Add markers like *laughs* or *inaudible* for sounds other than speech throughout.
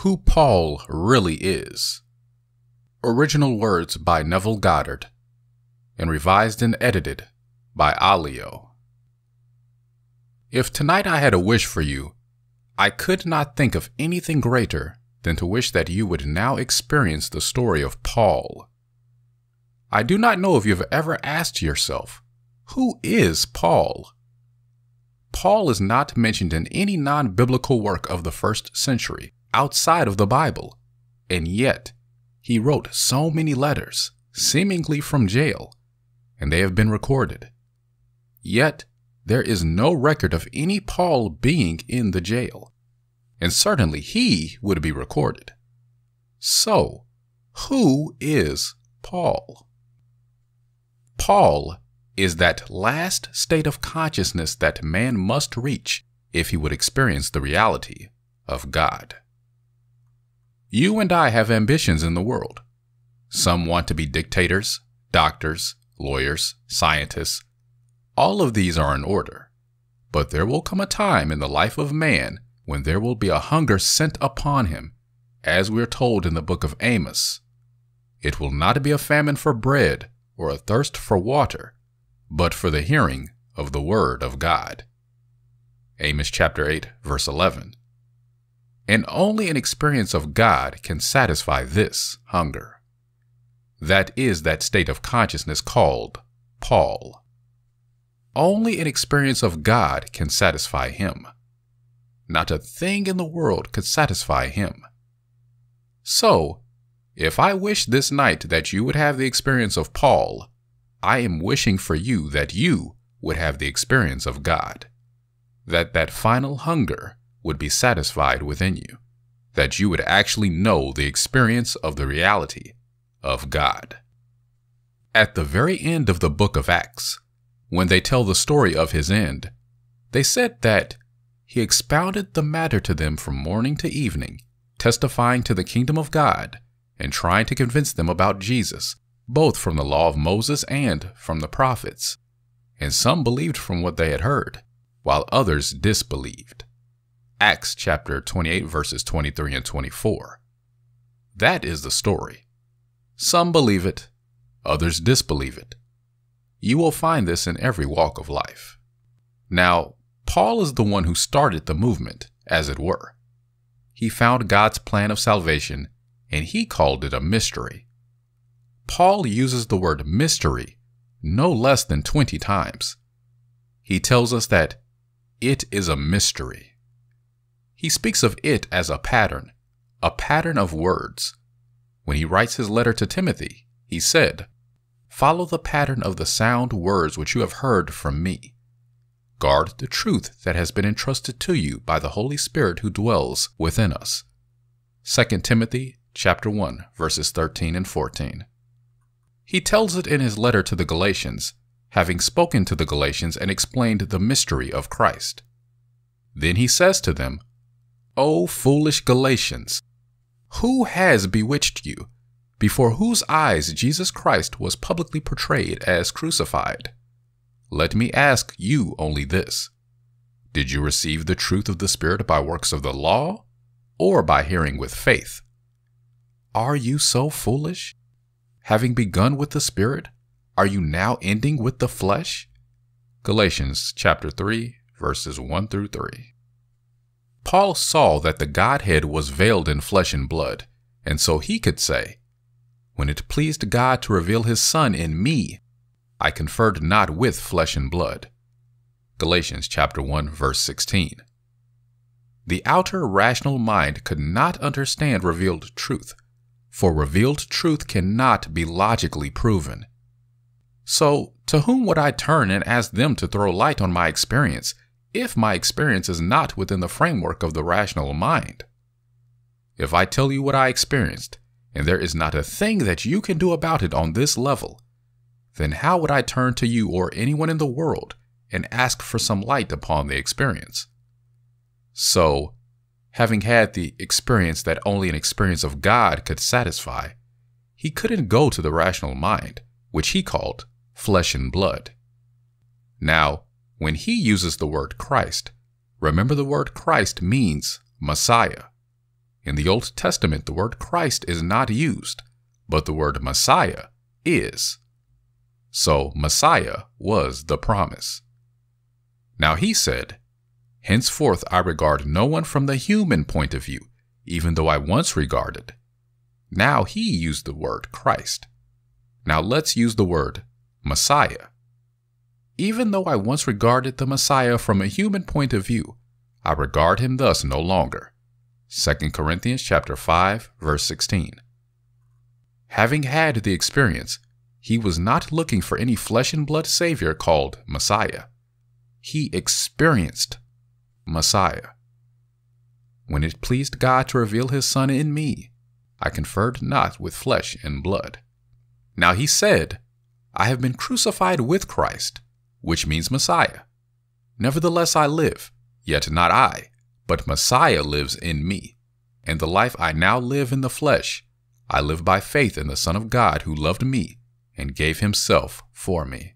Who Paul Really Is. Original words by Neville Goddard and revised and edited by Alio. If tonight I had a wish for you, I could not think of anything greater than to wish that you would now experience the story of Paul. I do not know if you have ever asked yourself, who is Paul? Paul is not mentioned in any non biblical work of the first century outside of the Bible, and yet he wrote so many letters, seemingly from jail, and they have been recorded. Yet there is no record of any Paul being in the jail, and certainly he would be recorded. So, who is Paul? Paul is that last state of consciousness that man must reach if he would experience the reality of God. You and I have ambitions in the world. Some want to be dictators, doctors, lawyers, scientists. All of these are in order. But there will come a time in the life of man when there will be a hunger sent upon him, as we are told in the book of Amos. It will not be a famine for bread or a thirst for water, but for the hearing of the word of God. Amos chapter 8, verse 11 and only an experience of God can satisfy this hunger. That is that state of consciousness called Paul. Only an experience of God can satisfy him. Not a thing in the world could satisfy him. So, if I wish this night that you would have the experience of Paul, I am wishing for you that you would have the experience of God. That that final hunger would be satisfied within you, that you would actually know the experience of the reality of God. At the very end of the book of Acts, when they tell the story of his end, they said that he expounded the matter to them from morning to evening, testifying to the kingdom of God and trying to convince them about Jesus, both from the law of Moses and from the prophets. And some believed from what they had heard, while others disbelieved. Acts chapter 28, verses 23 and 24. That is the story. Some believe it, others disbelieve it. You will find this in every walk of life. Now, Paul is the one who started the movement, as it were. He found God's plan of salvation and he called it a mystery. Paul uses the word mystery no less than 20 times. He tells us that it is a mystery. He speaks of it as a pattern, a pattern of words. When he writes his letter to Timothy, he said, Follow the pattern of the sound words which you have heard from me. Guard the truth that has been entrusted to you by the Holy Spirit who dwells within us. 2 Timothy chapter 1 verses 13 and 14. He tells it in his letter to the Galatians, having spoken to the Galatians and explained the mystery of Christ. Then he says to them, O foolish Galatians, who has bewitched you, before whose eyes Jesus Christ was publicly portrayed as crucified? Let me ask you only this Did you receive the truth of the Spirit by works of the law, or by hearing with faith? Are you so foolish? Having begun with the Spirit, are you now ending with the flesh? Galatians chapter 3, verses 1 through 3. Paul saw that the Godhead was veiled in flesh and blood, and so he could say, When it pleased God to reveal his Son in me, I conferred not with flesh and blood. Galatians chapter 1 verse 16. The outer rational mind could not understand revealed truth, for revealed truth cannot be logically proven. So, to whom would I turn and ask them to throw light on my experience if my experience is not within the framework of the rational mind. If I tell you what I experienced, and there is not a thing that you can do about it on this level, then how would I turn to you or anyone in the world and ask for some light upon the experience? So, having had the experience that only an experience of God could satisfy, he couldn't go to the rational mind, which he called flesh and blood. Now, when he uses the word Christ, remember the word Christ means Messiah. In the Old Testament, the word Christ is not used, but the word Messiah is. So Messiah was the promise. Now he said, Henceforth I regard no one from the human point of view, even though I once regarded. Now he used the word Christ. Now let's use the word Messiah. Even though I once regarded the Messiah from a human point of view, I regard him thus no longer. 2 Corinthians chapter 5 verse 16. Having had the experience, he was not looking for any flesh and blood savior called Messiah. He experienced Messiah. When it pleased God to reveal his Son in me, I conferred not with flesh and blood. Now he said, I have been crucified with Christ, which means Messiah. Nevertheless I live, yet not I, but Messiah lives in me. And the life I now live in the flesh, I live by faith in the Son of God who loved me and gave himself for me.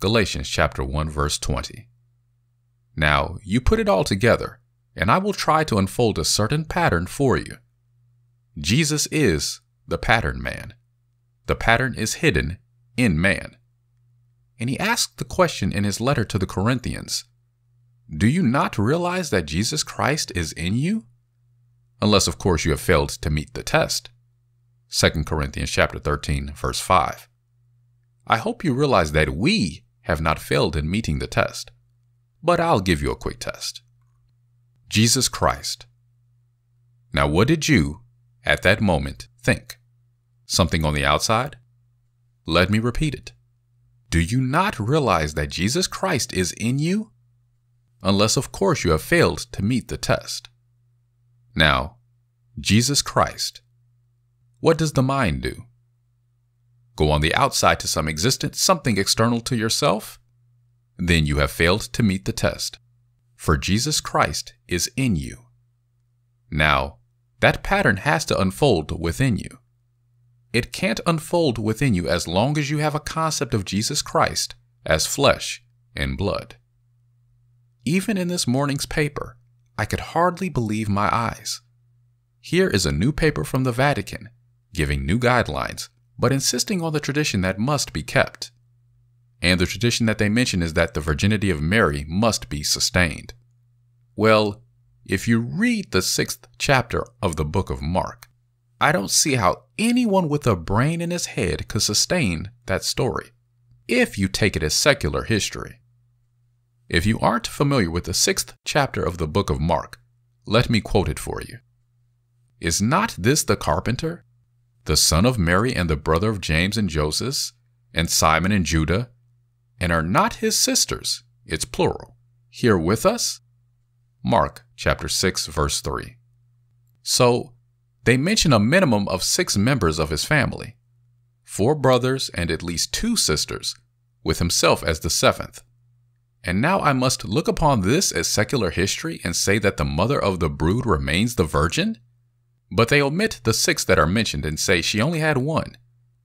Galatians chapter 1 verse 20. Now, you put it all together, and I will try to unfold a certain pattern for you. Jesus is the pattern man. The pattern is hidden in man. And he asked the question in his letter to the Corinthians Do you not realize that Jesus Christ is in you? Unless, of course, you have failed to meet the test. 2 Corinthians chapter 13, verse 5. I hope you realize that we have not failed in meeting the test. But I'll give you a quick test. Jesus Christ. Now, what did you, at that moment, think? Something on the outside? Let me repeat it. Do you not realize that Jesus Christ is in you? Unless, of course, you have failed to meet the test. Now, Jesus Christ. What does the mind do? Go on the outside to some existence, something external to yourself? Then you have failed to meet the test. For Jesus Christ is in you. Now, that pattern has to unfold within you. It can't unfold within you as long as you have a concept of Jesus Christ as flesh and blood. Even in this morning's paper, I could hardly believe my eyes. Here is a new paper from the Vatican giving new guidelines, but insisting on the tradition that must be kept. And the tradition that they mention is that the virginity of Mary must be sustained. Well, if you read the sixth chapter of the book of Mark, I don't see how anyone with a brain in his head could sustain that story, if you take it as secular history. If you aren't familiar with the sixth chapter of the book of Mark, let me quote it for you. Is not this the carpenter, the son of Mary and the brother of James and Joseph, and Simon and Judah, and are not his sisters, it's plural, here with us? Mark chapter 6 verse 3. So, they mention a minimum of 6 members of his family. 4 brothers and at least 2 sisters, with himself as the seventh. And now I must look upon this as secular history and say that the mother of the brood remains the virgin? But they omit the six that are mentioned and say she only had one,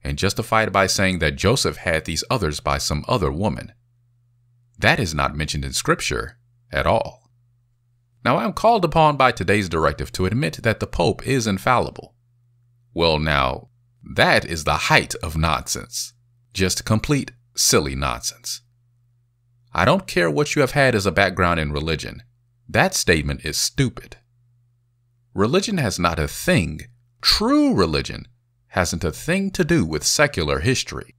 and justify it by saying that Joseph had these others by some other woman. That is not mentioned in Scripture at all. Now, I am called upon by today's directive to admit that the Pope is infallible. Well, now, that is the height of nonsense. Just complete silly nonsense. I don't care what you have had as a background in religion. That statement is stupid. Religion has not a thing, true religion hasn't a thing to do with secular history.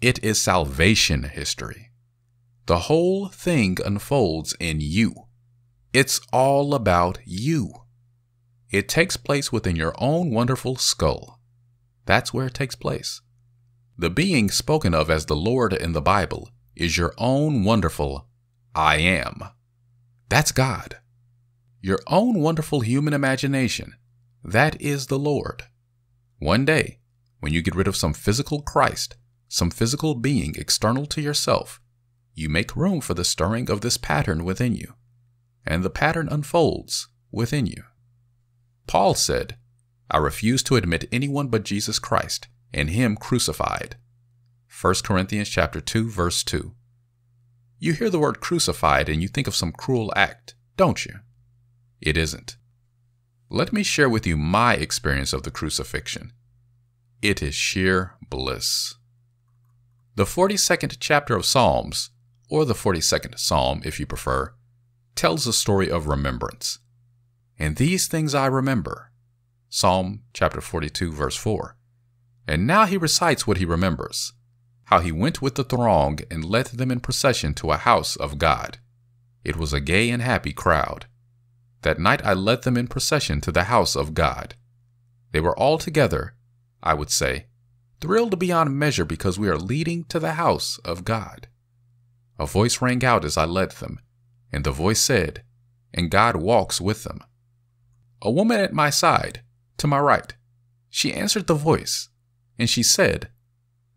It is salvation history. The whole thing unfolds in you. It's all about you. It takes place within your own wonderful skull. That's where it takes place. The being spoken of as the Lord in the Bible is your own wonderful I am. That's God. Your own wonderful human imagination. That is the Lord. One day, when you get rid of some physical Christ, some physical being external to yourself, you make room for the stirring of this pattern within you and the pattern unfolds within you. Paul said, I refuse to admit anyone but Jesus Christ and him crucified. 1 Corinthians chapter 2 verse 2. You hear the word crucified and you think of some cruel act, don't you? It isn't. let me share with you my experience of the crucifixion. It is sheer bliss. The 42nd chapter of Psalms, or the 42nd Psalm if you prefer, tells a story of remembrance. And these things I remember. Psalm chapter 42, verse 4. And now he recites what he remembers how he went with the throng and led them in procession to a house of God. It was a gay and happy crowd. That night I led them in procession to the house of God. They were all together, I would say, thrilled beyond measure because we are leading to the house of God. A voice rang out as I led them, and the voice said, And God walks with them. A woman at my side, to my right, she answered the voice, and she said,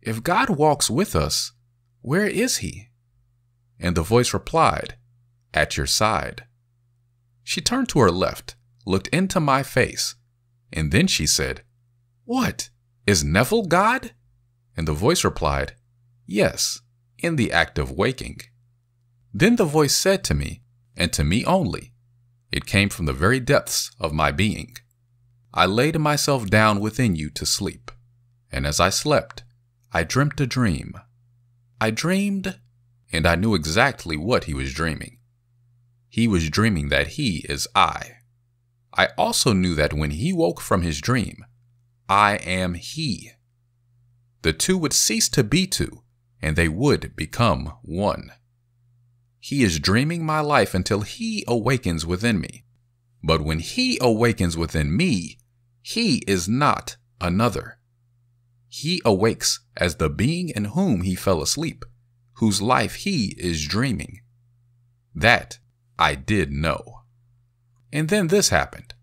If God walks with us, where is he? And the voice replied, At your side. She turned to her left, looked into my face, and then she said, What? Is Neville God? And the voice replied, Yes, in the act of waking. Then the voice said to me, and to me only, it came from the very depths of my being, I laid myself down within you to sleep, and as I slept, I dreamt a dream. I dreamed, and I knew exactly what he was dreaming. He was dreaming that he is I. I also knew that when he woke from his dream, I am He. The two would cease to be two, and they would become one. He is dreaming my life until He awakens within me. But when He awakens within me, He is not another. He awakes as the being in whom He fell asleep, whose life He is dreaming. That I did know. And then this happened.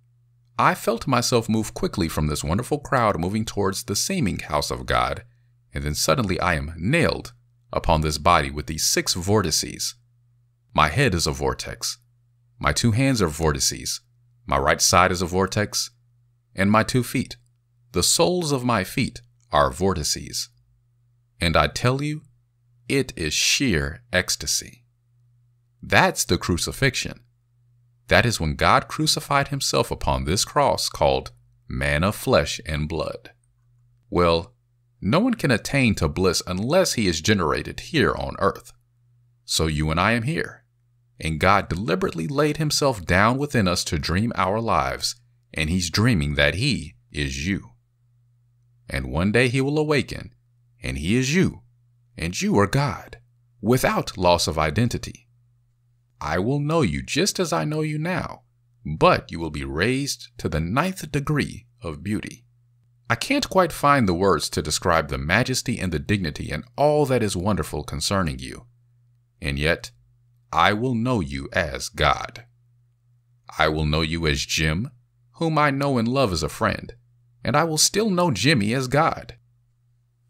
I felt myself move quickly from this wonderful crowd moving towards the seeming house of God, and then suddenly I am nailed upon this body with these six vortices. My head is a vortex. My two hands are vortices. My right side is a vortex. And my two feet, the soles of my feet, are vortices. And I tell you, it is sheer ecstasy. That's the crucifixion. That is when God crucified himself upon this cross called man of flesh and blood. Well, no one can attain to bliss unless he is generated here on earth. So you and I am here. And God deliberately laid himself down within us to dream our lives, and he's dreaming that he is you. And one day he will awaken, and he is you, and you are God, without loss of identity. I will know you just as I know you now, but you will be raised to the ninth degree of beauty. I can't quite find the words to describe the majesty and the dignity and all that is wonderful concerning you. And yet, I will know you as God. I will know you as Jim, whom I know and love as a friend, and I will still know Jimmy as God.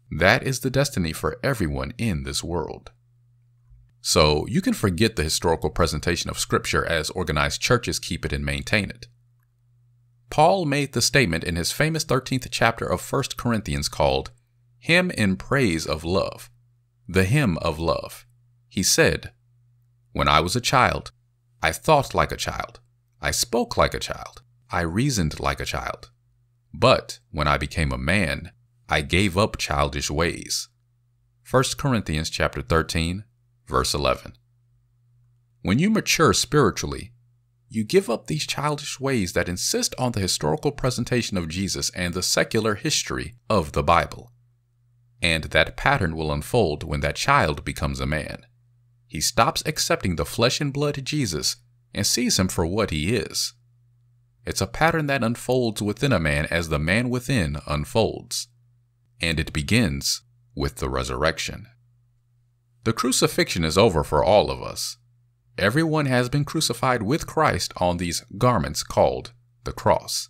That is the destiny for everyone in this world. So you can forget the historical presentation of Scripture as organized churches keep it and maintain it. Paul made the statement in his famous 13th chapter of 1 Corinthians called Hymn in Praise of Love, the Hymn of Love. He said, When I was a child, I thought like a child, I spoke like a child, I reasoned like a child. But when I became a man, I gave up childish ways. 1 Corinthians chapter 13, verse 11. When you mature spiritually, you give up these childish ways that insist on the historical presentation of Jesus and the secular history of the Bible. And that pattern will unfold when that child becomes a man. He stops accepting the flesh and blood Jesus and sees him for what he is. It's a pattern that unfolds within a man as the man within unfolds. And it begins with the resurrection. The crucifixion is over for all of us. Everyone has been crucified with Christ on these garments called the cross.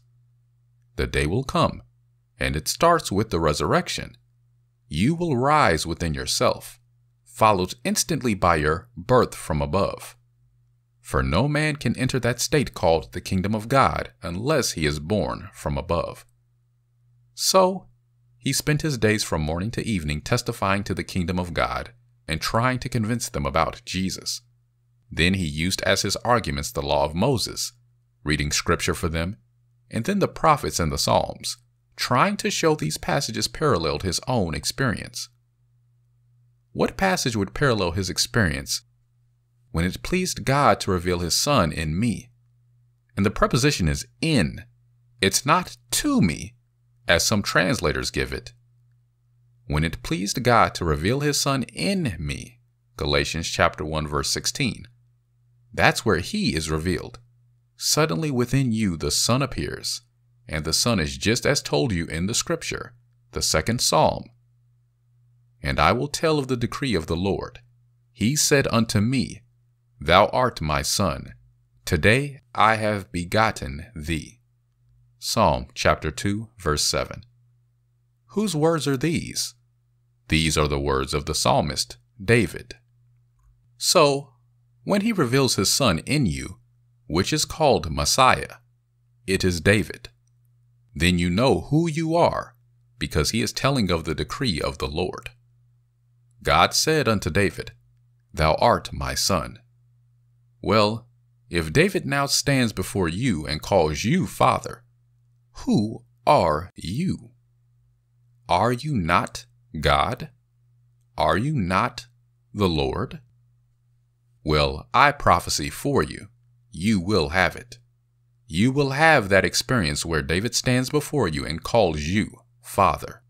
The day will come, and it starts with the resurrection. You will rise within yourself, followed instantly by your birth from above. For no man can enter that state called the kingdom of God unless he is born from above. So, he spent his days from morning to evening testifying to the kingdom of God and trying to convince them about Jesus. Then he used as his arguments the law of Moses, reading scripture for them, and then the prophets and the Psalms, trying to show these passages paralleled his own experience. What passage would parallel his experience when it pleased God to reveal his Son in me? And the preposition is in. It's not to me, as some translators give it. When it pleased God to reveal his Son in me, Galatians chapter 1 verse 16. That's where he is revealed. Suddenly within you the Son appears, and the Son is just as told you in the scripture, the second psalm. And I will tell of the decree of the Lord. He said unto me, Thou art my Son. Today I have begotten thee. Psalm chapter 2, verse 7. Whose words are these? These are the words of the psalmist, David. So, when he reveals his Son in you, which is called Messiah, it is David. Then you know who you are, because he is telling of the decree of the Lord. God said unto David, Thou art my son. Well, if David now stands before you and calls you father, who are you? Are you not God? Are you not the Lord? Well, I prophesy for you, you will have it. You will have that experience where David stands before you and calls you Father.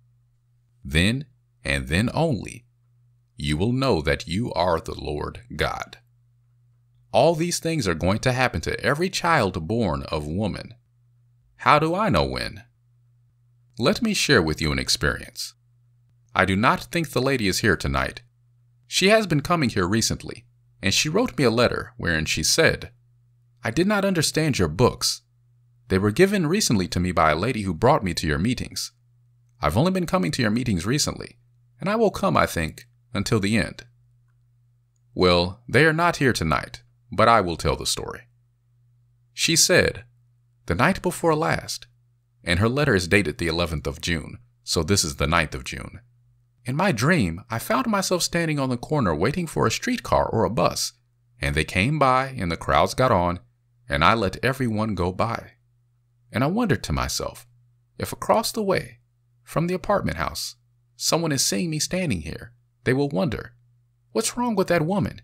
Then, and then only, you will know that you are the Lord God. All these things are going to happen to every child born of woman. How do I know when? Let me share with you an experience. I do not think the lady is here tonight. She has been coming here recently, and she wrote me a letter wherein she said, I did not understand your books. They were given recently to me by a lady who brought me to your meetings. I've only been coming to your meetings recently, and I will come, I think, until the end. Well, they are not here tonight, but I will tell the story. She said, The night before last, and her letter is dated the 11th of June, so this is the 9th of June. In my dream, I found myself standing on the corner waiting for a streetcar or a bus, and they came by and the crowds got on, and I let everyone go by. And I wondered to myself, if across the way, from the apartment house, someone is seeing me standing here, they will wonder, what's wrong with that woman?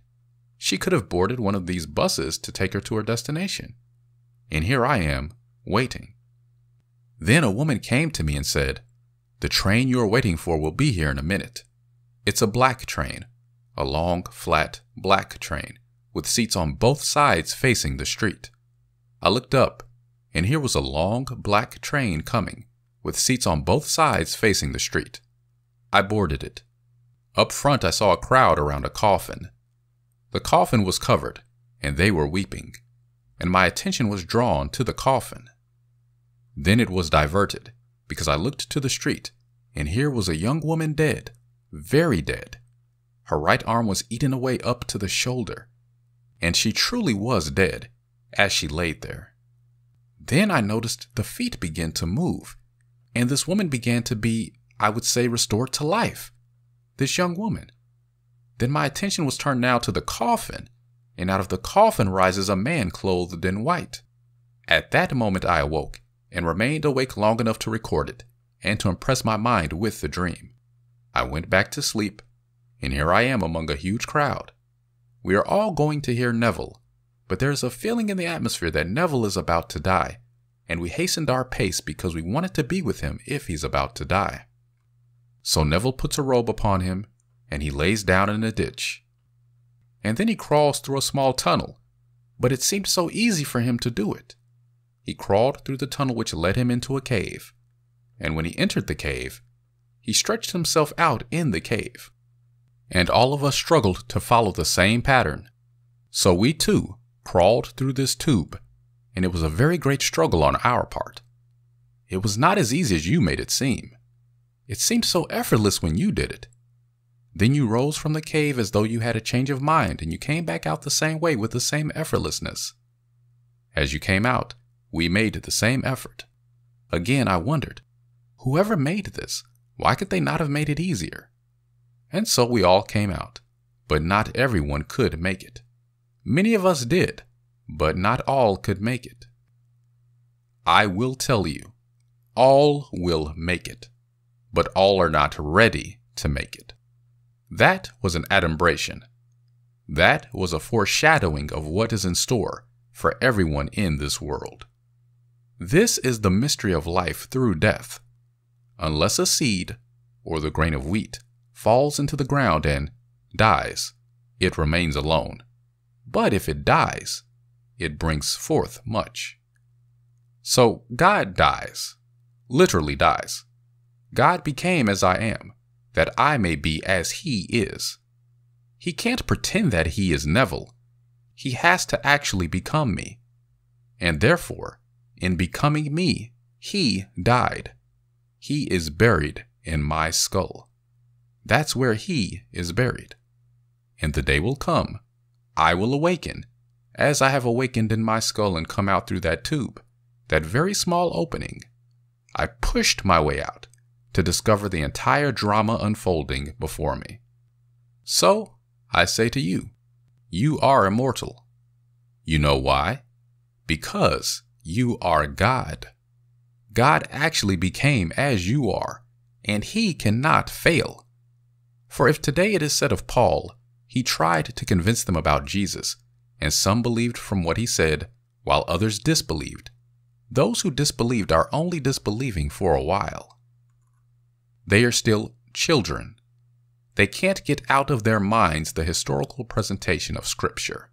She could have boarded one of these buses to take her to her destination. And here I am, waiting. Then a woman came to me and said, The train you are waiting for will be here in a minute. It's a black train, a long, flat, black train, with seats on both sides facing the street. I looked up, and here was a long, black train coming, with seats on both sides facing the street. I boarded it. Up front, I saw a crowd around a coffin. The coffin was covered, and they were weeping, and my attention was drawn to the coffin. Then it was diverted, because I looked to the street, and here was a young woman dead, very dead. Her right arm was eaten away up to the shoulder, and she truly was dead as she laid there. Then I noticed the feet begin to move, and this woman began to be, I would say, restored to life this young woman. Then my attention was turned now to the coffin, and out of the coffin rises a man clothed in white. At that moment I awoke, and remained awake long enough to record it, and to impress my mind with the dream. I went back to sleep, and here I am among a huge crowd. We are all going to hear Neville, but there is a feeling in the atmosphere that Neville is about to die, and we hastened our pace because we wanted to be with him if he's about to die. So Neville puts a robe upon him, and he lays down in a ditch. And then he crawls through a small tunnel, but it seemed so easy for him to do it. He crawled through the tunnel which led him into a cave, and when he entered the cave, he stretched himself out in the cave. And all of us struggled to follow the same pattern. So we too crawled through this tube, and it was a very great struggle on our part. It was not as easy as you made it seem. It seemed so effortless when you did it. Then you rose from the cave as though you had a change of mind and you came back out the same way with the same effortlessness. As you came out, we made the same effort. Again, I wondered, whoever made this, why could they not have made it easier? And so we all came out, but not everyone could make it. Many of us did, but not all could make it. I will tell you, all will make it, but all are not ready to make it. That was an adumbration. That was a foreshadowing of what is in store for everyone in this world. This is the mystery of life through death. Unless a seed, or the grain of wheat, falls into the ground and dies, it remains alone. But if it dies, it brings forth much. So God dies, literally dies. God became as I am, that I may be as He is. He can't pretend that He is Neville. He has to actually become me. And therefore, in becoming me, He died. He is buried in my skull. That's where He is buried. And the day will come, I will awaken, as I have awakened in my skull and come out through that tube, that very small opening. I pushed my way out to discover the entire drama unfolding before me. So, I say to you, you are immortal. You know why? Because you are God. God actually became as you are, and he cannot fail. For if today it is said of Paul, he tried to convince them about Jesus, and some believed from what he said, while others disbelieved. Those who disbelieved are only disbelieving for a while. They are still children. They can't get out of their minds the historical presentation of Scripture.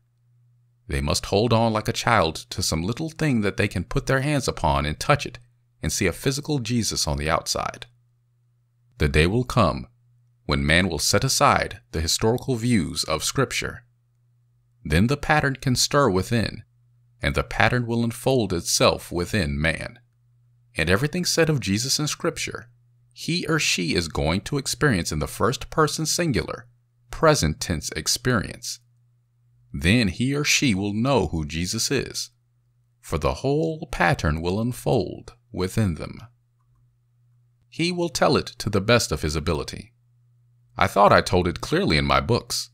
They must hold on like a child to some little thing that they can put their hands upon and touch it and see a physical Jesus on the outside. The day will come when man will set aside the historical views of Scripture. Then the pattern can stir within, and the pattern will unfold itself within man. And everything said of Jesus in Scripture he or she is going to experience in the first person singular, present tense experience. Then he or she will know who Jesus is, for the whole pattern will unfold within them. He will tell it to the best of his ability. I thought I told it clearly in my books.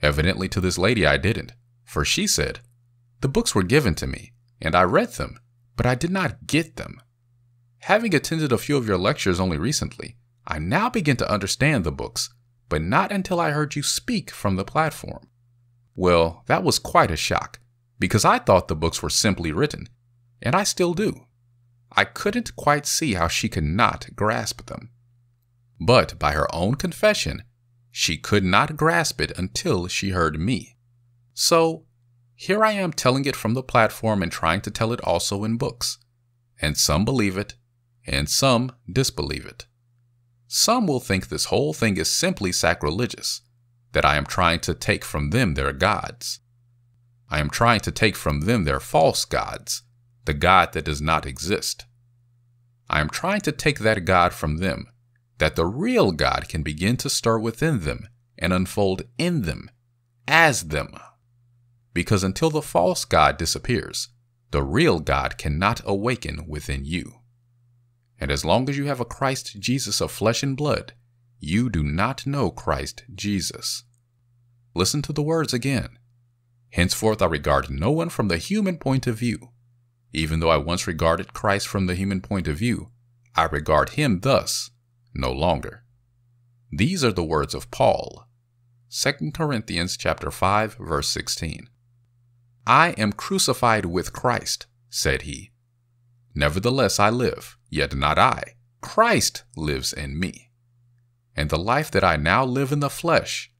Evidently, to this lady, I didn't, for she said, The books were given to me, and I read them, but I did not get them. Having attended a few of your lectures only recently, I now begin to understand the books, but not until I heard you speak from the platform. Well, that was quite a shock, because I thought the books were simply written, and I still do. I couldn't quite see how she could not grasp them. But by her own confession, she could not grasp it until she heard me. So, here I am telling it from the platform and trying to tell it also in books. And some believe it, and some disbelieve it. Some will think this whole thing is simply sacrilegious, that I am trying to take from them their gods. I am trying to take from them their false gods, the God that does not exist. I am trying to take that God from them, that the real God can begin to stir within them and unfold in them, as them. Because until the false God disappears, the real God cannot awaken within you. And as long as you have a Christ Jesus of flesh and blood, you do not know Christ Jesus. Listen to the words again. Henceforth I regard no one from the human point of view. Even though I once regarded Christ from the human point of view, I regard him thus no longer. These are the words of Paul. 2 Corinthians chapter 5 verse 16. I am crucified with Christ, said he. Nevertheless I live, Yet not I, Christ lives in me. And the life that I now live in the flesh,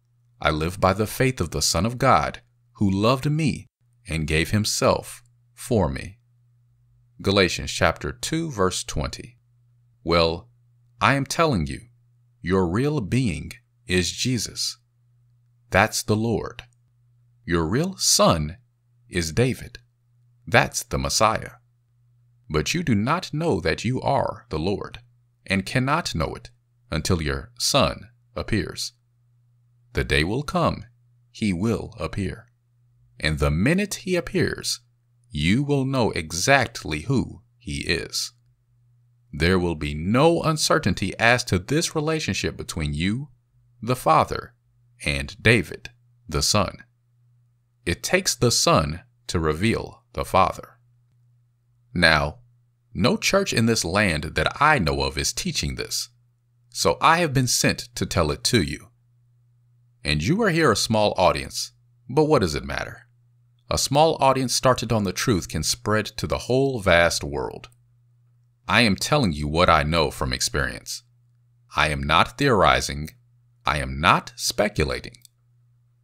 I live by the faith of the Son of God, who loved me and gave himself for me. Galatians chapter 2 verse 20. Well, I am telling you, your real being is Jesus. That's the Lord. Your real son is David. That's the Messiah. But you do not know that you are the Lord, and cannot know it until your Son appears. The day will come, he will appear. And the minute he appears, you will know exactly who he is. There will be no uncertainty as to this relationship between you, the Father, and David, the Son. It takes the Son to reveal the Father. Now, no church in this land that I know of is teaching this, so I have been sent to tell it to you. And you are here a small audience, but what does it matter? A small audience started on the truth can spread to the whole vast world. I am telling you what I know from experience. I am not theorizing. I am not speculating.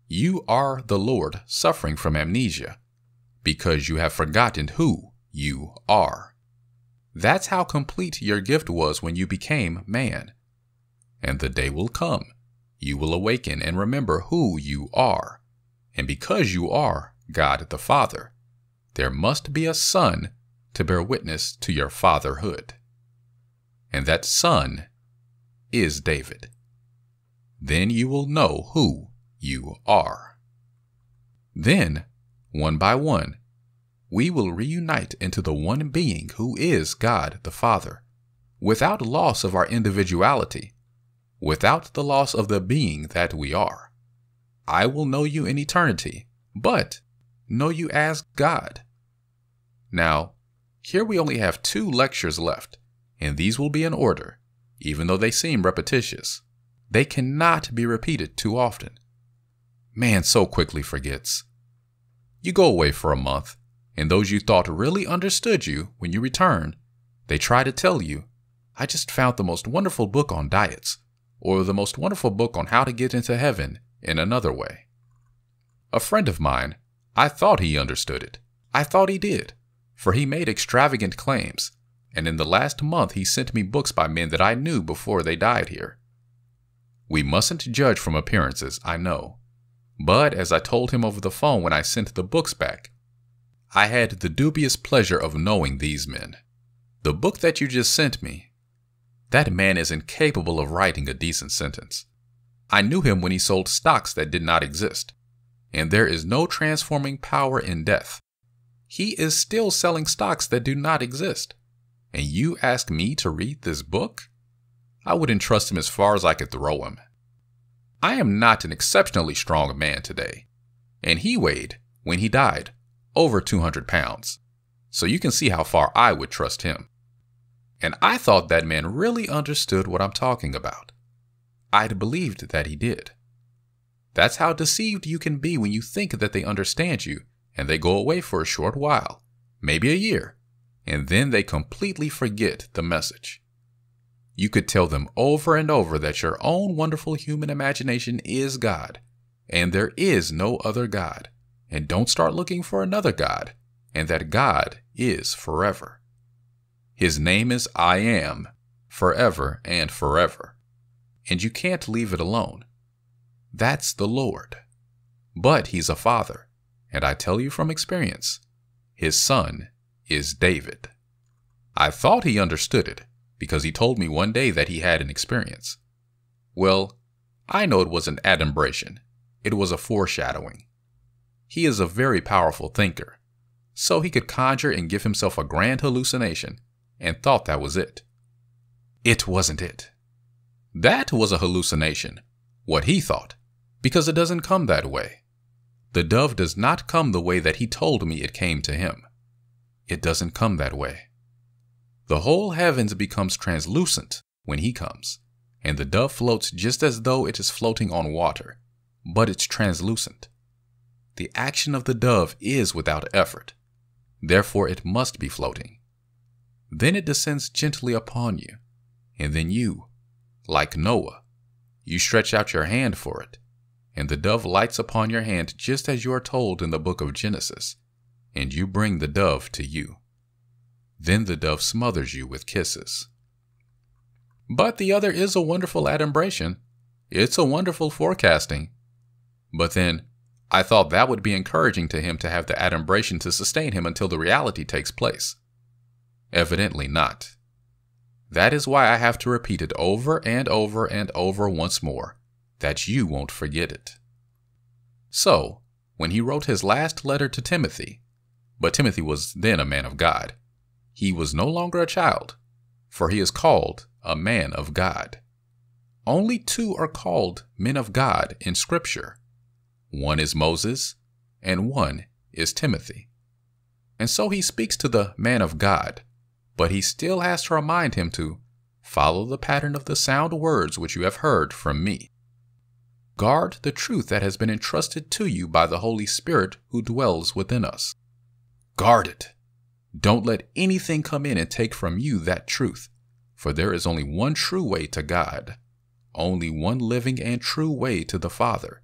You are the Lord suffering from amnesia because you have forgotten who you are. That's how complete your gift was when you became man. And the day will come. You will awaken and remember who you are. And because you are God the Father, there must be a Son to bear witness to your fatherhood. And that Son is David. Then you will know who you are. Then, one by one, we will reunite into the one being who is God the Father, without loss of our individuality, without the loss of the being that we are. I will know you in eternity, but know you as God. Now, here we only have two lectures left, and these will be in order, even though they seem repetitious. They cannot be repeated too often. Man so quickly forgets. You go away for a month, and those you thought really understood you when you return, they try to tell you, I just found the most wonderful book on diets, or the most wonderful book on how to get into heaven in another way. A friend of mine, I thought he understood it. I thought he did, for he made extravagant claims, and in the last month he sent me books by men that I knew before they died here. We mustn't judge from appearances, I know. But as I told him over the phone when I sent the books back, I had the dubious pleasure of knowing these men. The book that you just sent me, that man is incapable of writing a decent sentence. I knew him when he sold stocks that did not exist, and there is no transforming power in death. He is still selling stocks that do not exist. And you ask me to read this book? I would entrust him as far as I could throw him. I am not an exceptionally strong man today, and he weighed, when he died, over 200 pounds. So you can see how far I would trust him. And I thought that man really understood what I'm talking about. I'd believed that he did. That's how deceived you can be when you think that they understand you and they go away for a short while, maybe a year, and then they completely forget the message. You could tell them over and over that your own wonderful human imagination is God, and there is no other God, and don't start looking for another God, and that God is forever. His name is I Am, forever and forever. And you can't leave it alone. That's the Lord. But He's a Father, and I tell you from experience, His Son is David. I thought He understood it because He told me one day that He had an experience. Well, I know it was an adumbration, it was a foreshadowing. He is a very powerful thinker, so he could conjure and give himself a grand hallucination and thought that was it. It wasn't it. That was a hallucination, what he thought because it doesn't come that way. The dove does not come the way that he told me it came to him. It doesn't come that way. The whole heavens becomes translucent when he comes, and the dove floats just as though it is floating on water, but it's translucent. The action of the dove is without effort, therefore it must be floating. Then it descends gently upon you, and then you, like Noah, you stretch out your hand for it, and the dove lights upon your hand just as you are told in the book of Genesis, and you bring the dove to you. Then the dove smothers you with kisses. But the other is a wonderful adumbration. It's a wonderful forecasting. But then, I thought that would be encouraging to him to have the adumbration to sustain him until the reality takes place. Evidently not. That is why I have to repeat it over and over and over once more that you won't forget it. So, when he wrote his last letter to Timothy, but Timothy was then a man of God, he was no longer a child, for he is called a man of God. Only two are called men of God in Scripture one is Moses, and one is Timothy. And so he speaks to the man of God, but he still has to remind him to follow the pattern of the sound words which you have heard from me. Guard the truth that has been entrusted to you by the Holy Spirit who dwells within us. Guard it. Don't let anything come in and take from you that truth, for there is only one true way to God, only one living and true way to the Father,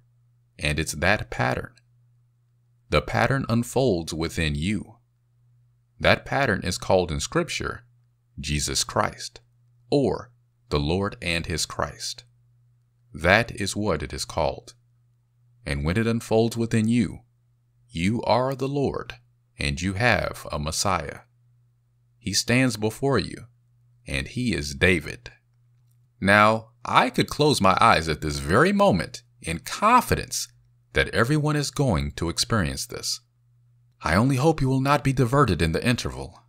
and it's that pattern. The pattern unfolds within you. That pattern is called in Scripture Jesus Christ, or the Lord and His Christ. That is what it is called. And when it unfolds within you, you are the Lord and you have a Messiah. He stands before you, and he is David. Now, I could close my eyes at this very moment in confidence that everyone is going to experience this. I only hope you will not be diverted in the interval.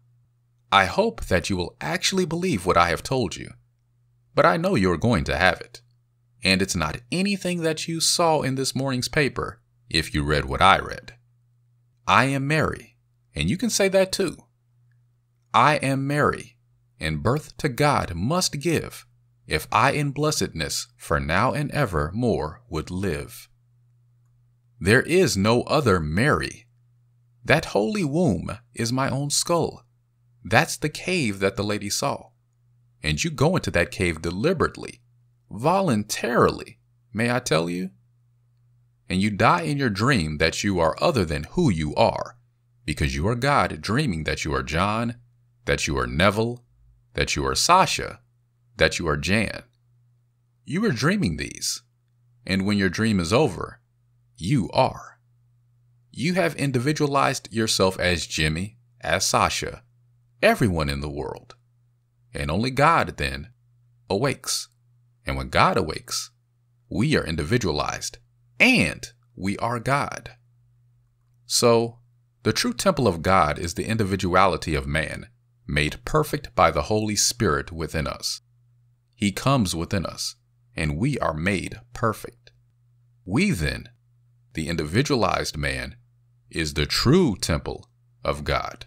I hope that you will actually believe what I have told you. But I know you are going to have it. And it's not anything that you saw in this morning's paper if you read what I read. I am Mary, and you can say that too. I am Mary, and birth to God must give, if I in blessedness for now and ever more would live. There is no other Mary. That holy womb is my own skull. That's the cave that the lady saw. And you go into that cave deliberately, voluntarily, may I tell you? And you die in your dream that you are other than who you are because you are God dreaming that you are John, that you are Neville, that you are Sasha, that you are Jan. You are dreaming these, and when your dream is over, you are. You have individualized yourself as Jimmy, as Sasha, everyone in the world. And only God then awakes. And when God awakes, we are individualized and we are God. So the true temple of God is the individuality of man, made perfect by the Holy Spirit within us. He comes within us, and we are made perfect. We then, the individualized man, is the true temple of God.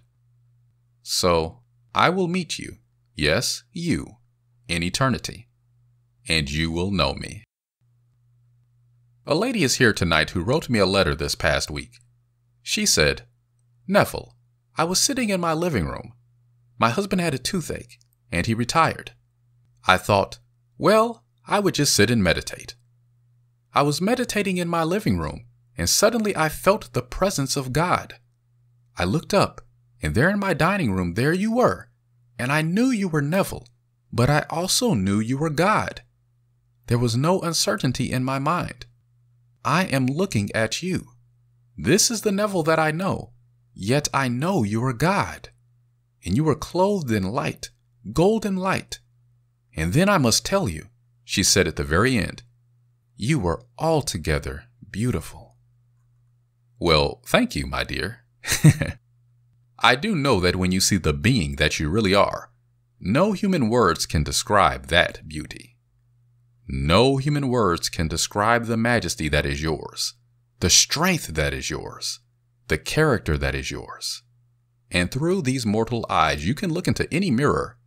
So, I will meet you, yes, you, in eternity, and you will know me. A lady is here tonight who wrote me a letter this past week. She said, Neville, I was sitting in my living room. My husband had a toothache, and he retired. I thought, well, I would just sit and meditate. I was meditating in my living room, and suddenly I felt the presence of God. I looked up, and there in my dining room, there you were, and I knew you were Neville, but I also knew you were God. There was no uncertainty in my mind. I am looking at you. This is the Neville that I know, Yet I know you are God, and you are clothed in light, golden light. And then I must tell you, she said at the very end, you are altogether beautiful. Well, thank you, my dear. *laughs* I do know that when you see the being that you really are, no human words can describe that beauty. No human words can describe the majesty that is yours, the strength that is yours, the character that is yours. And through these mortal eyes, you can look into any mirror,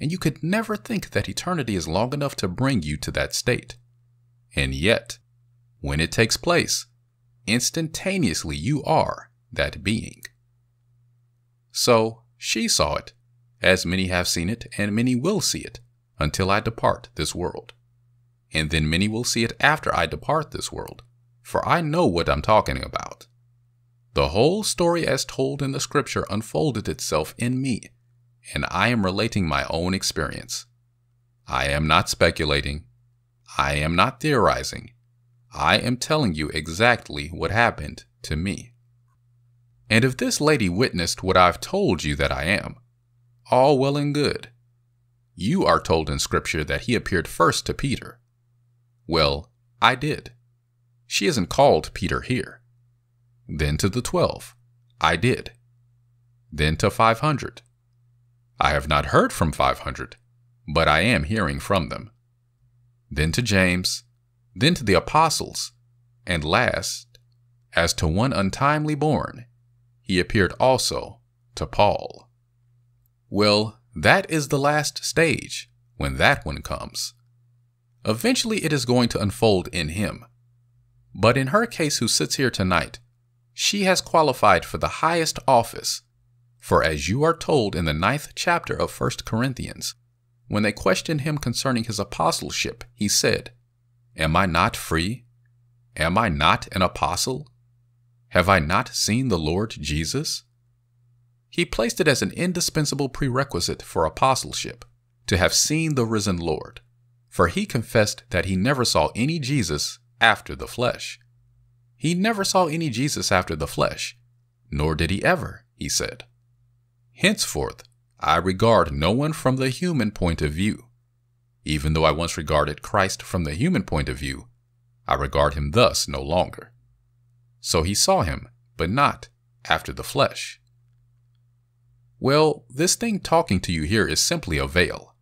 and you could never think that eternity is long enough to bring you to that state. And yet, when it takes place, instantaneously you are that being. So she saw it, as many have seen it, and many will see it, until I depart this world. And then many will see it after I depart this world, for I know what I'm talking about. The whole story as told in the scripture unfolded itself in me, and I am relating my own experience. I am not speculating. I am not theorizing. I am telling you exactly what happened to me. And if this lady witnessed what I've told you that I am, all well and good. You are told in Scripture that he appeared first to Peter. Well, I did. She isn't called Peter here. Then to the 12. I did. Then to 500. I have not heard from 500, but I am hearing from them. Then to James, then to the apostles, and last, as to one untimely born, he appeared also to Paul. Well, that is the last stage when that one comes. Eventually, it is going to unfold in him. But in her case, who sits here tonight, she has qualified for the highest office. For as you are told in the ninth chapter of 1 Corinthians, when they questioned him concerning his apostleship, he said, Am I not free? Am I not an apostle? Have I not seen the Lord Jesus? He placed it as an indispensable prerequisite for apostleship to have seen the risen Lord, for he confessed that he never saw any Jesus after the flesh. He never saw any Jesus after the flesh, nor did he ever, he said. Henceforth, I regard no one from the human point of view. Even though I once regarded Christ from the human point of view, I regard him thus no longer. So he saw him, but not after the flesh. Well, this thing talking to you here is simply a veil.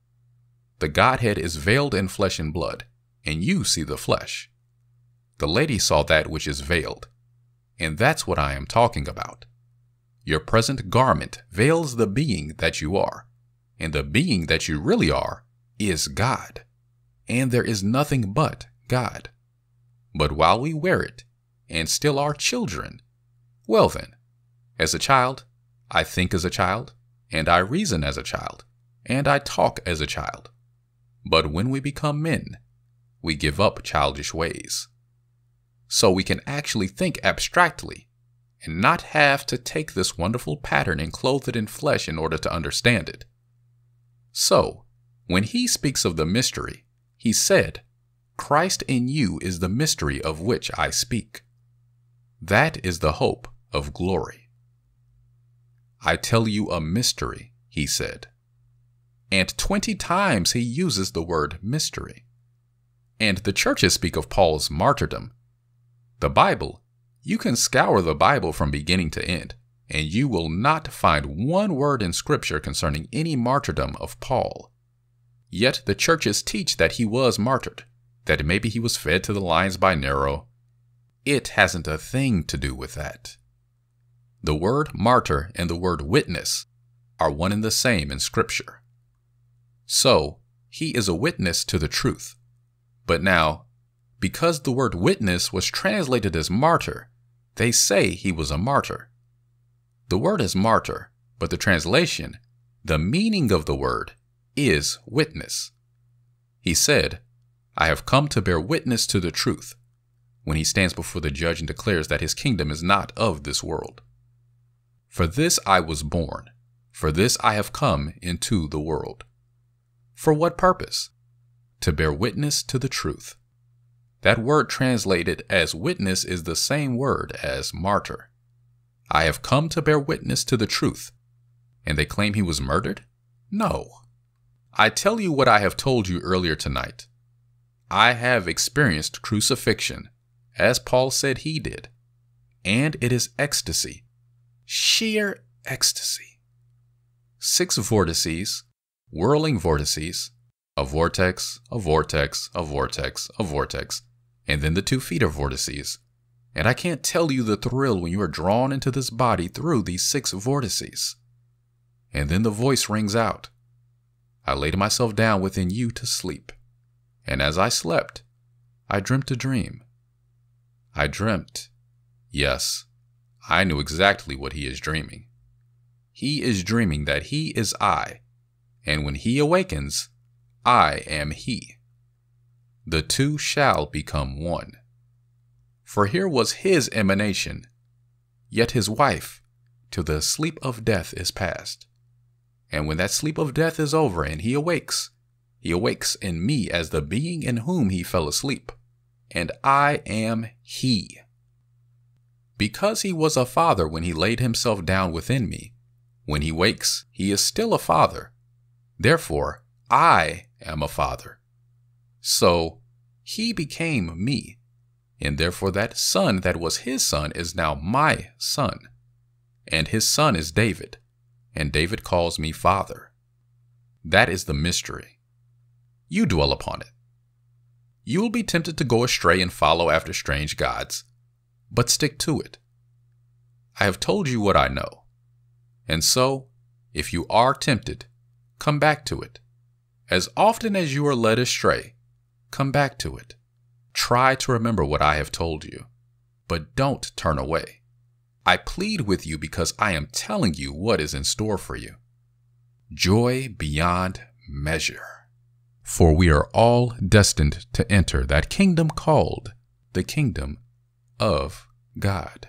The Godhead is veiled in flesh and blood, and you see the flesh. The lady saw that which is veiled, and that's what I am talking about. Your present garment veils the being that you are, and the being that you really are is God, and there is nothing but God. But while we wear it, and still are children, well then, as a child, I think as a child, and I reason as a child, and I talk as a child. But when we become men, we give up childish ways. So we can actually think abstractly and not have to take this wonderful pattern and clothe it in flesh in order to understand it. So, when he speaks of the mystery, he said, Christ in you is the mystery of which I speak. That is the hope of glory. I tell you a mystery, he said. And 20 times he uses the word mystery. And the churches speak of Paul's martyrdom. The Bible, you can scour the Bible from beginning to end, and you will not find one word in Scripture concerning any martyrdom of Paul. Yet the churches teach that he was martyred, that maybe he was fed to the lions by Nero. It hasn't a thing to do with that. The word martyr and the word witness are one and the same in Scripture. So, he is a witness to the truth. But now, because the word witness was translated as martyr, they say he was a martyr. The word is martyr, but the translation, the meaning of the word, is witness. He said, I have come to bear witness to the truth, when he stands before the judge and declares that his kingdom is not of this world. For this I was born, for this I have come into the world. For what purpose? To bear witness to the truth. That word translated as witness is the same word as martyr. I have come to bear witness to the truth. And they claim he was murdered? No. I tell you what I have told you earlier tonight. I have experienced crucifixion, as Paul said he did, and it is ecstasy sheer ecstasy. Six vortices, whirling vortices, a vortex, a vortex, a vortex, a vortex, and then the two feet of vortices. And I can't tell you the thrill when you are drawn into this body through these six vortices. And then the voice rings out. I laid myself down within you to sleep. And as I slept, I dreamt a dream. I dreamt, yes, I knew exactly what he is dreaming. He is dreaming that he is I, and when he awakens, I am he. The two shall become one. For here was his emanation, yet his wife, till the sleep of death is past. And when that sleep of death is over and he awakes, he awakes in me as the being in whom he fell asleep, and I am he. Because he was a father when he laid himself down within me, when he wakes, he is still a father. Therefore, I am a father. So, he became me, and therefore that son that was his son is now my son. And his son is David, and David calls me father. That is the mystery. You dwell upon it. You will be tempted to go astray and follow after strange gods but stick to it. I have told you what I know, And so, if you are tempted, come back to it. As often as you are led astray, come back to it. Try to remember what I have told you, but don't turn away. I plead with you because I am telling you what is in store for you. Joy beyond measure. For we are all destined to enter that kingdom called the kingdom of God.